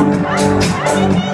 Música